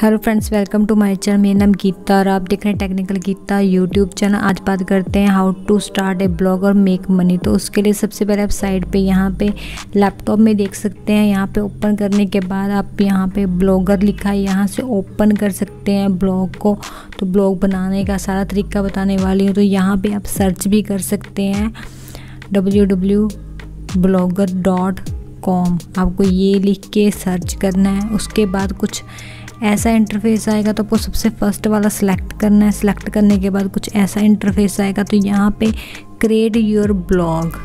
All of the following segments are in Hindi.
Hello friends welcome to my channel मेरा नाम गीता और आप देख रहे हैं टेक्निकल गीता यूट्यूब चैनल आज बात करते हैं how to start a blog और मेक मनी तो उसके लिए सबसे पहले आप साइड पे, यहाँ पे लैपटॉप में देख सकते हैं. यहाँ पे ओपन करने के बाद आप यहाँ पे ब्लॉगर लिखा है यहाँ से ओपन कर सकते हैं ब्लॉग को. तो ब्लॉग बनाने का सारा तरीका बताने वाली हूँ. तो यहाँ पर आप सर्च भी कर सकते हैं डब्ल्यू आपको ये लिख के सर्च करना है. उसके बाद कुछ ऐसा इंटरफेस आएगा तो आपको सबसे फ़र्स्ट वाला सिलेक्ट करना है। सिलेक्ट करने के बाद कुछ ऐसा इंटरफेस आएगा तो यहाँ पे क्रिएट योर ब्लॉग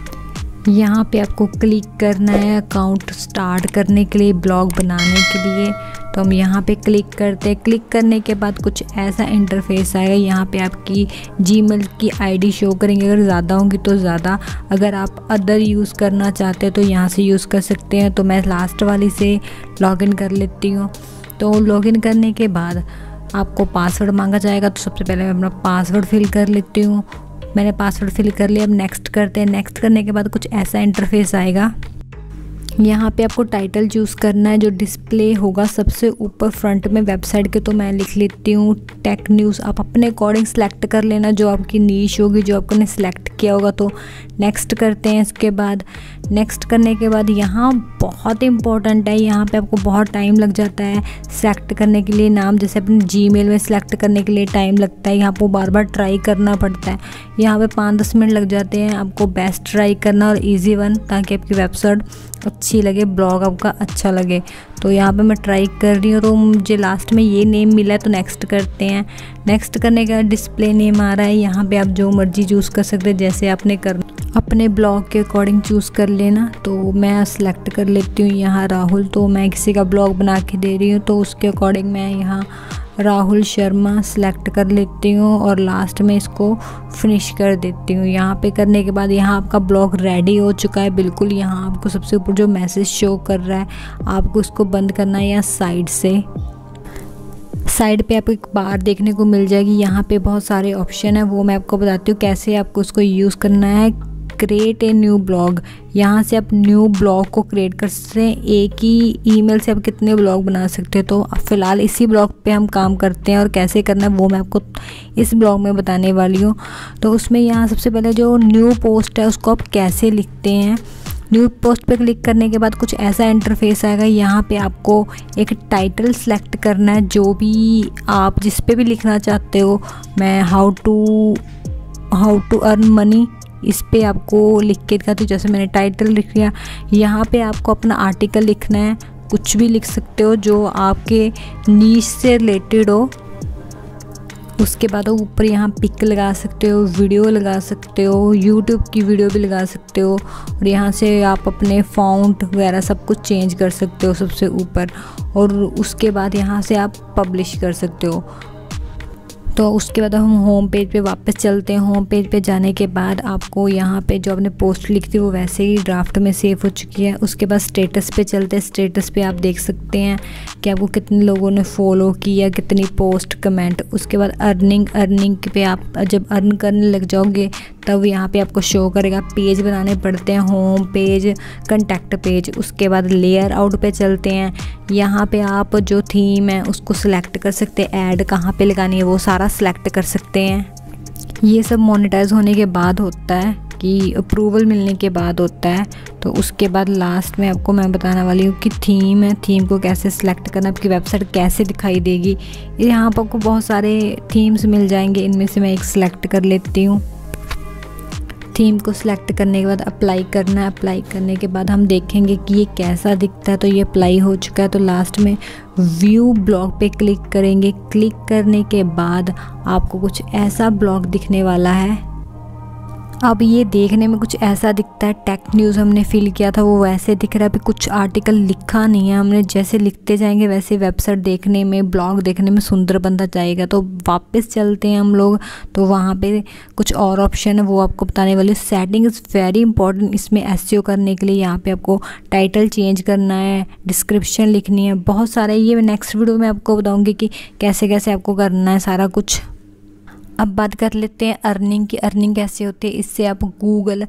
यहाँ पे आपको क्लिक करना है अकाउंट स्टार्ट करने के लिए ब्लॉग बनाने के लिए। तो हम यहाँ पे क्लिक करते हैं। क्लिक करने के बाद कुछ ऐसा इंटरफेस आएगा। यहाँ पे आपकी जीमेल की आईडी शो करेंगे। अगर ज़्यादा होंगी तो ज़्यादा। अगर आप अदर यूज़ करना चाहते हैं तो यहाँ से यूज़ कर सकते हैं। तो मैं लास्ट वाली से लॉगिन कर लेती हूँ। तो लॉगिन करने के बाद आपको पासवर्ड मांगा जाएगा। तो सबसे पहले मैं अपना पासवर्ड फिल कर लेती हूँ। मैंने पासवर्ड फिल कर लिया। अब नेक्स्ट करते हैं। नेक्स्ट करने के बाद कुछ ऐसा इंटरफेस आएगा। यहाँ पे आपको टाइटल चूज़ करना है, जो डिस्प्ले होगा सबसे ऊपर फ्रंट में वेबसाइट के तो मैं लिख लेती हूँ टेक न्यूज़ आप अपने अकॉर्डिंग सेलेक्ट कर लेना, जो आपकी नीच होगी, जो आपने सेलेक्ट किया होगा तो नेक्स्ट करते हैं इसके बाद। नेक्स्ट करने के बाद यहाँ बहुत इंपॉर्टेंट है, यहाँ पे आपको बहुत टाइम लग जाता है सेलेक्ट करने के लिए नाम। जैसे अपने जी में सेलेक्ट करने के लिए टाइम लगता है, यहाँ पर बार बार ट्राई करना पड़ता है। यहाँ पर पाँच दस मिनट लग जाते हैं, आपको बेस्ट ट्राई करना और ईजी वन ताकि आपकी वेबसाइट अच्छी लगे, ब्लॉग आपका अच्छा लगे। तो यहाँ पे मैं ट्राई कर रही हूँ तो मुझे लास्ट में ये नेम मिला है तो नेक्स्ट करते हैं। नेक्स्ट करने का डिस्प्ले नेम आ रहा है, यहाँ पे आप जो मर्ज़ी चूज़ कर सकते हैं, जैसे आपने कर अपने ब्लॉग के अकॉर्डिंग चूज़ कर लेना। तो मैं सेलेक्ट कर लेती हूँ यहाँ राहुल तो मैं किसी का ब्लॉग बना के दे रही हूँ तो उसके अकॉर्डिंग मैं यहाँ राहुल शर्मा सेलेक्ट कर लेती हूँ और लास्ट में इसको फिनिश कर देती हूँ। यहाँ पे करने के बाद यहाँ आपका ब्लॉग रेडी हो चुका है। बिल्कुल यहाँ आपको सबसे ऊपर जो मैसेज शो कर रहा है, आपको इसको बंद करना है यहाँ साइड से। साइड पे आपको एक बार देखने को मिल जाएगी। यहाँ पे बहुत सारे ऑप्शन है, वो मैं आपको बताती हूँ कैसे आपको उसको यूज़ करना है। क्रिएट ए न्यू ब्लॉग यहाँ से आप न्यू ब्लॉग को क्रिएट कर सकते हैं। एक ही ईमेल से आप कितने ब्लॉग बना सकते हैं। तो फ़िलहाल इसी ब्लॉग पे हम काम करते हैं और कैसे करना है वो मैं आपको इस ब्लॉग में बताने वाली हूँ। तो उसमें यहाँ सबसे पहले जो न्यू पोस्ट है उसको आप कैसे लिखते हैं। न्यू पोस्ट पे क्लिक करने के बाद कुछ ऐसा इंटरफेस आएगा। यहाँ पे आपको एक टाइटल सेलेक्ट करना है। जो भी आप जिस पे भी लिखना चाहते हो। मैं how to how to earn money इस पर आपको लिख के दिखा तो जैसे मैंने टाइटल लिख लिया। यहाँ पे आपको अपना आर्टिकल लिखना है। कुछ भी लिख सकते हो जो आपके नीच से रिलेटेड हो। उसके बाद ऊपर यहाँ पिक लगा सकते हो वीडियो लगा सकते हो यूट्यूब की वीडियो भी लगा सकते हो। और यहाँ से आप अपने फाउंट वगैरह सब कुछ चेंज कर सकते हो सबसे ऊपर। और उसके बाद यहाँ से आप पब्लिश कर सकते हो। तो उसके बाद हम होम पेज पे वापस चलते हैं। होम पेज पे जाने के बाद आपको यहाँ पे जो आपने पोस्ट लिखी थी वो वैसे ही ड्राफ्ट में सेव हो चुकी है। उसके बाद स्टेटस पे चलते हैं। स्टेटस पे आप देख सकते हैं कि आपको कितने लोगों ने फॉलो किया, कितनी पोस्ट कमेंट उसके बाद अर्निंग अर्निंग पे आप जब अर्न करने लग जाओगे तब यहाँ पे आपको शो करेगा। पेज बनाने पड़ते हैं होम पेज कंटेक्ट पेज उसके बाद लेयर आउट पे चलते हैं। यहाँ पे आप जो थीम है, उसको सिलेक्ट कर सकते हैं। ऐड कहाँ पे लगानी है, वो सारा सिलेक्ट कर सकते हैं। ये सब मोनेटाइज होने के बाद होता है कि अप्रूवल मिलने के बाद होता है। तो उसके बाद लास्ट में आपको मैं बताने वाली हूँ कि थीम है थीम को कैसे सिलेक्ट करना आपकी वेबसाइट कैसे दिखाई देगी। यहाँ पर आपको बहुत सारे थीम्स मिल जाएँगे, इनमें से मैं एक सिलेक्ट कर लेती हूँ। थीम को सिलेक्ट करने के बाद अप्लाई करना है। अप्लाई करने के बाद हम देखेंगे कि ये कैसा दिखता है। तो ये अप्लाई हो चुका है। तो लास्ट में व्यू ब्लॉग पे क्लिक करेंगे। क्लिक करने के बाद आपको कुछ ऐसा ब्लॉग दिखने वाला है। अब ये देखने में कुछ ऐसा दिखता है टेक न्यूज़ हमने फिल किया था, वो वैसे दिख रहा है, अभी कुछ आर्टिकल लिखा नहीं है हमने, जैसे लिखते जाएँगे वैसे वेबसाइट देखने में ब्लॉग देखने में सुंदर बनता जाएगा। तो वापस चलते हैं हम लोग तो वहाँ पे कुछ और ऑप्शन है, वो आपको बताने वाले सेटिंग इज़ वेरी इंपॉर्टेंट इसमें एस e करने के लिए यहाँ पर आपको टाइटल चेंज करना है डिस्क्रिप्शन लिखनी है, बहुत सारा। ये नेक्स्ट वीडियो में आपको बताऊँगी कि कैसे कैसे आपको करना है सारा कुछ। अब बात कर लेते हैं अर्निंग की। अर्निंग कैसे होती है? इससे आप गूगल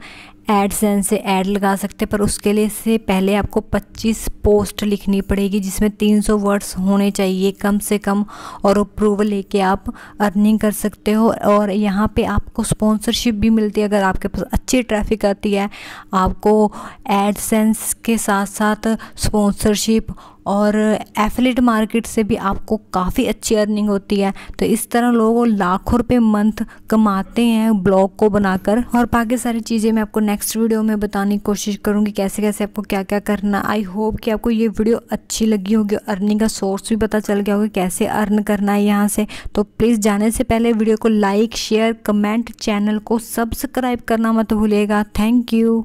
एडसेंस से ऐड लगा सकते हैं, पर उसके लिए से पहले आपको 25 पोस्ट लिखनी पड़ेगी, जिसमें 300 वर्ड्स होने चाहिए, कम से कम, और अप्रूवल लेके आप अर्निंग कर सकते हो। और यहाँ पे आपको स्पॉन्सरशिप भी मिलती है, अगर आपके पास अच्छी ट्रैफ़िक आती है, आपको एडसेंस के साथ साथ स्पॉन्सरशिप और एफिलेट मार्केट से भी आपको काफ़ी अच्छी अर्निंग होती है। तो इस तरह लोग लाखों रुपए मंथ कमाते हैं ब्लॉग को बनाकर। और बाकी सारी चीज़ें मैं आपको नेक्स्ट वीडियो में बताने की कोशिश करूँगी कैसे कैसे आपको क्या क्या करना। आई होप कि आपको ये वीडियो अच्छी लगी होगी अर्निंग का सोर्स भी पता चल गया होगा कैसे अर्न करना है यहाँ से। तो प्लीज़ जाने से पहले वीडियो को लाइक शेयर कमेंट चैनल को सब्सक्राइब करना मत भूलिएगा। Thank you